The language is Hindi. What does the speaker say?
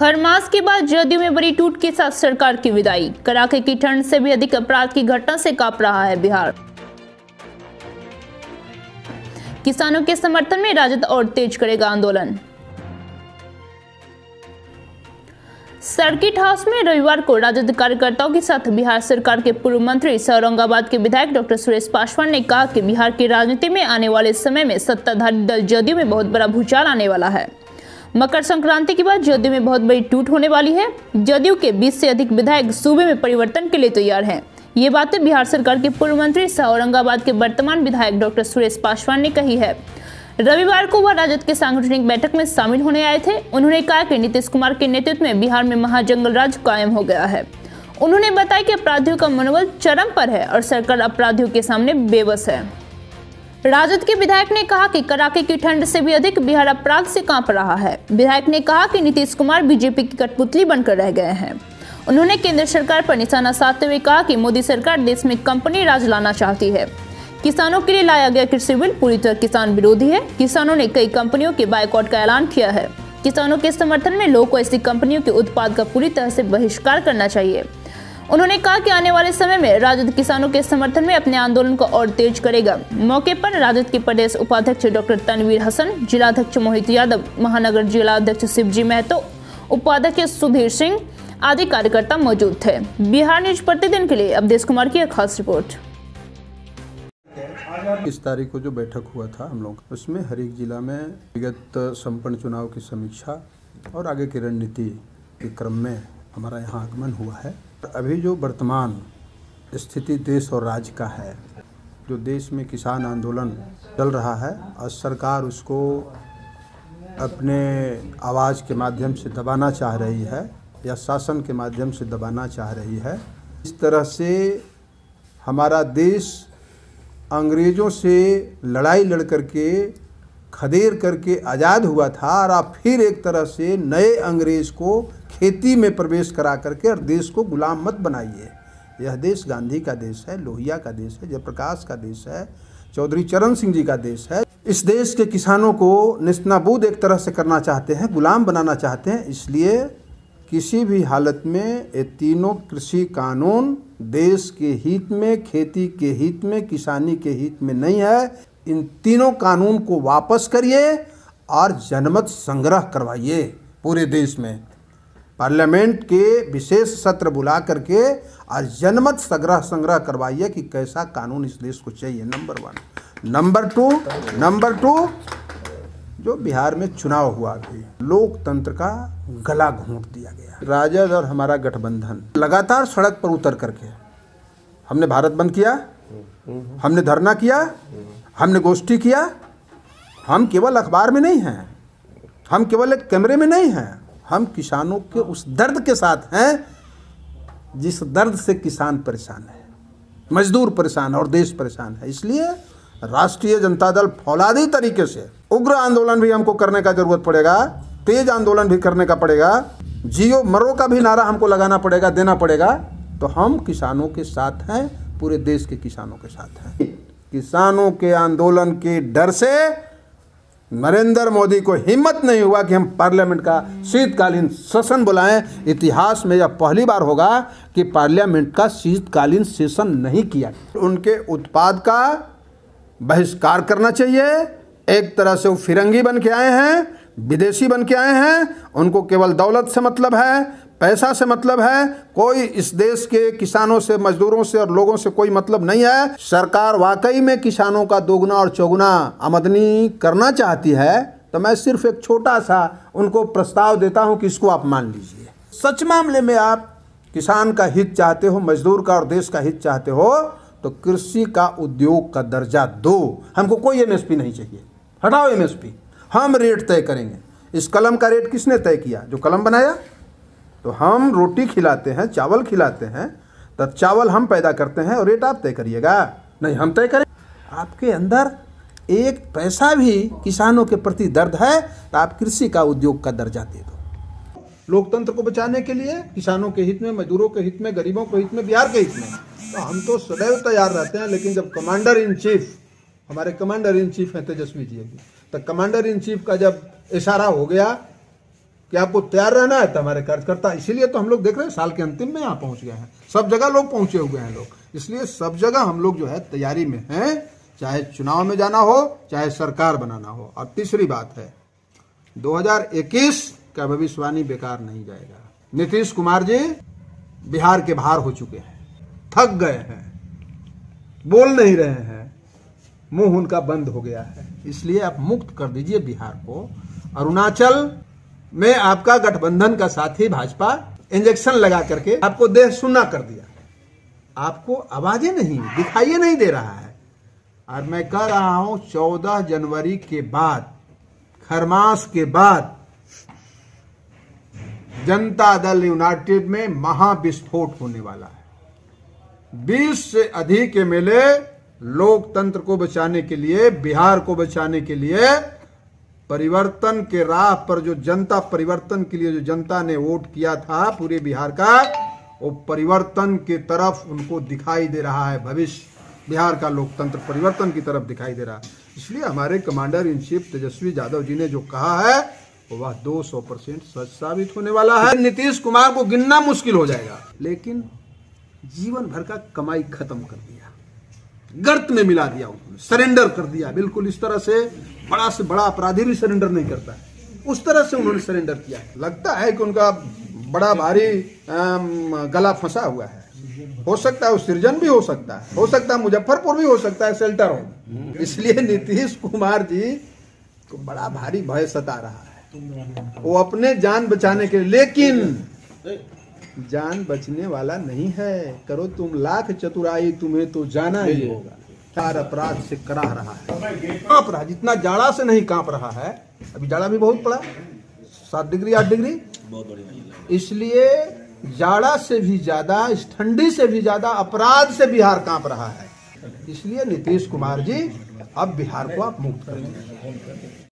खरमास के बाद जदयू में बड़ी टूट के साथ सरकार की विदाई। कड़ाके की ठंड से भी अधिक अपराध की घटना से काँप रहा है बिहार। किसानों के समर्थन में राजद और तेज करेगा आंदोलन। सर्किट हाउस में रविवार को राजद कार्यकर्ताओं के साथ बिहार सरकार के पूर्व मंत्री औरंगाबाद के विधायक डॉक्टर सुरेश पासवान ने कहा कि बिहार की राजनीति में आने वाले समय में सत्ताधारी दल जदयू में बहुत बड़ा भूचाल आने वाला है। मकर संक्रांति के बाद जदयू में बहुत बड़ी टूट होने वाली है। जदयू के 20 से अधिक विधायक सूबे में परिवर्तन के लिए तैयार हैं। ये बातें बिहार सरकार के पूर्व मंत्री सह औरंगाबाद के वर्तमान विधायक डॉक्टर सुरेश पासवान ने कही है। रविवार को वह राजद के सांगठनिक बैठक में शामिल होने आए थे। उन्होंने कहा कि नीतीश कुमार के नेतृत्व में बिहार में महाजंगल राज कायम हो गया है। उन्होंने बताया कि अपराधियों का मनोबल चरम पर है और सरकार अपराधियों के सामने बेबस है। राजद के विधायक ने कहा कि कड़ाके की ठंड से भी अधिक बिहार अपराध से काँप रहा है। विधायक ने कहा कि नीतीश कुमार बीजेपी की कठपुतली बनकर रह गए हैं। उन्होंने केंद्र सरकार पर निशाना साधते हुए कहा कि मोदी सरकार देश में कंपनी राज लाना चाहती है। किसानों के लिए लाया गया कृषि बिल पूरी तरह किसान विरोधी है। किसानों ने कई कंपनियों के बायकॉट का ऐलान किया है। किसानों के समर्थन में लोगों को ऐसी कंपनियों के उत्पाद का पूरी तरह से बहिष्कार करना चाहिए। उन्होंने कहा कि आने वाले समय में राजद किसानों के समर्थन में अपने आंदोलन को और तेज करेगा। मौके पर राजद के प्रदेश उपाध्यक्ष डॉक्टर तनवीर हसन, जिलाध्यक्ष मोहित यादव, महानगर जिलाध्यक्ष शिवजी महतो, उपाध्यक्ष सुधीर सिंह आदि कार्यकर्ता मौजूद थे। बिहार न्यूज़ प्रतिदिन के लिए अवधेश कुमार की एक खास रिपोर्ट। इस तारीख को जो बैठक हुआ था हम लोग, उसमें हर एक जिला में विगत संपन्न चुनाव की समीक्षा और आगे की रणनीति के क्रम में हमारा यहाँ आगमन हुआ है। अभी जो वर्तमान स्थिति देश और राज्य का है, जो देश में किसान आंदोलन चल रहा है और सरकार उसको अपने आवाज़ के माध्यम से दबाना चाह रही है या शासन के माध्यम से दबाना चाह रही है, इस तरह से हमारा देश अंग्रेज़ों से लड़ाई लड़ करके खदेर करके आज़ाद हुआ था और आप फिर एक तरह से नए अंग्रेज़ को खेती में प्रवेश करा करके और देश को गुलाम मत बनाइए। यह देश गांधी का देश है, लोहिया का देश है, जयप्रकाश का देश है, चौधरी चरण सिंह जी का देश है। इस देश के किसानों को निस्तनाबूद एक तरह से करना चाहते हैं, गुलाम बनाना चाहते हैं। इसलिए किसी भी हालत में ये तीनों कृषि कानून देश के हित में, खेती के हित में, किसानी के हित में नहीं है। इन तीनों कानून को वापस करिए और जनमत संग्रह करवाइए पूरे देश में। पार्लियामेंट के विशेष सत्र बुला करके और जनमत संग्रह संग्रह करवाइए कि कैसा कानून इस देश को चाहिए number one number two number two जो बिहार में चुनाव हुआ अभी, लोकतंत्र का गला घोंट दिया गया। राजद और हमारा गठबंधन लगातार सड़क पर उतर करके हमने भारत बंद किया, हमने धरना किया हमने गोष्ठी किया, हम केवल अखबार में नहीं हैं, हम केवल एक कैमरे में नहीं हैं, हम किसानों के उस दर्द के साथ हैं, जिस दर्द से किसान परेशान है, मजदूर परेशान है और देश परेशान है। इसलिए राष्ट्रीय जनता दल फौलादी तरीके से, उग्र आंदोलन भी हमको करने का ज़रूरत पड़ेगा, तेज आंदोलन भी करने का पड़ेगा, जियो मरो का भी नारा हमको लगाना पड़ेगा, देना पड़ेगा तो हम किसानों के साथ हैं, पूरे देश के किसानों के साथ हैं। किसानों के आंदोलन के डर से नरेंद्र मोदी को हिम्मत नहीं हुआ कि हम पार्लियामेंट का शीतकालीन सेशन बुलाएँ। इतिहास में यह पहली बार होगा कि पार्लियामेंट का शीतकालीन सेशन नहीं किया उनके उत्पाद का बहिष्कार करना चाहिए। एक तरह से वो फिरंगी बन के आए हैं, विदेशी बन के आए हैं। उनको केवल दौलत से मतलब है पैसा से मतलब है कोई इस देश के किसानों से, मजदूरों से और लोगों से कोई मतलब नहीं है। सरकार वाकई में किसानों का दोगुना और चौगुना आमदनी करना चाहती है। तो मैं सिर्फ़ एक छोटा सा उनको प्रस्ताव देता हूँ कि इसको आप मान लीजिए। सच मामले में आप किसान का हित चाहते हो, मजदूर का और देश का हित चाहते हो तो कृषि का उद्योग का दर्जा दो। हमको कोई एमएसपी नहीं चाहिए। हटाओ एमएसपी। हम रेट तय करेंगे। इस कलम का रेट किसने तय किया? जो कलम बनाया? तो हम रोटी खिलाते हैं, चावल खिलाते हैं तो चावल हम पैदा करते हैं और रेट आप तय करिएगा। नहीं, हम तय करें। आपके अंदर एक पैसा भी किसानों के प्रति दर्द है तो आप कृषि का उद्योग का दर्जा दे दो। लोकतंत्र को बचाने के लिए, किसानों के हित में, मजदूरों के हित में, गरीबों के हित में, बिहार के हित में। तो हम तो सदैव तैयार रहते हैं, लेकिन जब कमांडर इन चीफ, हमारे कमांडर इन चीफ हैं तेजस्वी जी। तो कमांडर इन चीफ का जब इशारा हो गया कि आपको तैयार रहना है हमारे कार्यकर्ता। इसीलिए तो हम लोग देख रहे हैं, साल के अंतिम में यहाँ पहुँच गए हैं। सब जगह लोग पहुँचे हुए हैं लोग। इसलिए सब जगह हम लोग जो है तैयारी में हैं, चाहे चुनाव में जाना हो, चाहे सरकार बनाना हो। और तीसरी बात है 2021 का भविष्यवाणी बेकार नहीं जाएगा। नीतीश कुमार जी बिहार के बाहर हो चुके हैं, थक गए हैं, बोल नहीं रहे हैं। मुँह उनका बंद हो गया है। इसलिए आप मुक्त कर दीजिए बिहार को। अरुणाचल में आपका गठबंधन का साथी भाजपा इंजेक्शन लगा करके आपको देह सुना कर दिया। आपको आवाज़ें नहीं दिखाई नहीं दे रहा है। और मैं कह रहा हूँ, चौदह जनवरी के बाद, खरमास के बाद, जनता दल यूनाइटेड में महाविस्फोट होने वाला है। 20 से अधिक एमएलए लोकतंत्र को बचाने के लिए, बिहार को बचाने के लिए परिवर्तन के राह पर जो जनता परिवर्तन के लिए जो जनता ने वोट किया था पूरे बिहार का, वो परिवर्तन के तरफ़ उनको दिखाई दे रहा है भविष्य। बिहार का लोकतंत्र परिवर्तन की तरफ़ दिखाई दे रहा है। इसलिए हमारे commander in chief Tejashwi Yadav ji ने जो कहा है वह 200 परसेंट सच साबित होने वाला है। नीतीश कुमार को गिनना मुश्किल हो जाएगा, लेकिन जीवन भर का कमाई खत्म कर दिया। गर्त में मिला दिया उन्होंने सरेंडर कर दिया। बिल्कुल इस तरह से बड़ा से बड़ा अपराधी भी सरेंडर नहीं करता है। उस तरह से उन्होंने सरेंडर किया लगता है कि उनका बड़ा भारी गला फंसा हुआ है। हो सकता है वो सृजन भी हो सकता है। हो सकता है मुजफ्फरपुर भी हो सकता है शेल्टर हो इसलिए नीतीश कुमार जी को बड़ा भारी भय सता रहा है। वो अपने जान बचाने के लेकिन जान बचने वाला नहीं है। करो तुम लाख चतुराई तुम्हें तो जाना ही होगा। चार अपराध से करा रहा है। काँप रहा जितना जाड़ा से नहीं काँप रहा है अभी जाड़ा भी बहुत पड़ा सात डिग्री आठ डिग्री। इसलिए जाड़ा से भी ज़्यादा इस ठंडी से भी ज़्यादा अपराध से बिहार काँप रहा है। इसलिए नीतीश कुमार जी अब बिहार को आप मुक्त करेंगे